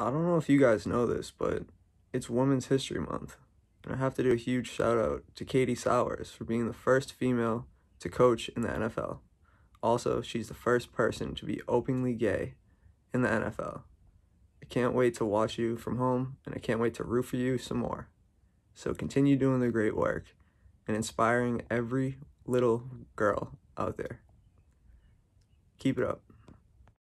I don't know if you guys know this, but it's Women's History Month. And I have to do a huge shout out to Katie Sowers for being the first female to coach in the NFL. Also, she's the first person to be openly gay in the NFL. I can't wait to watch you from home, and I can't wait to root for you some more. So continue doing the great work and inspiring every little girl out there. Keep it up.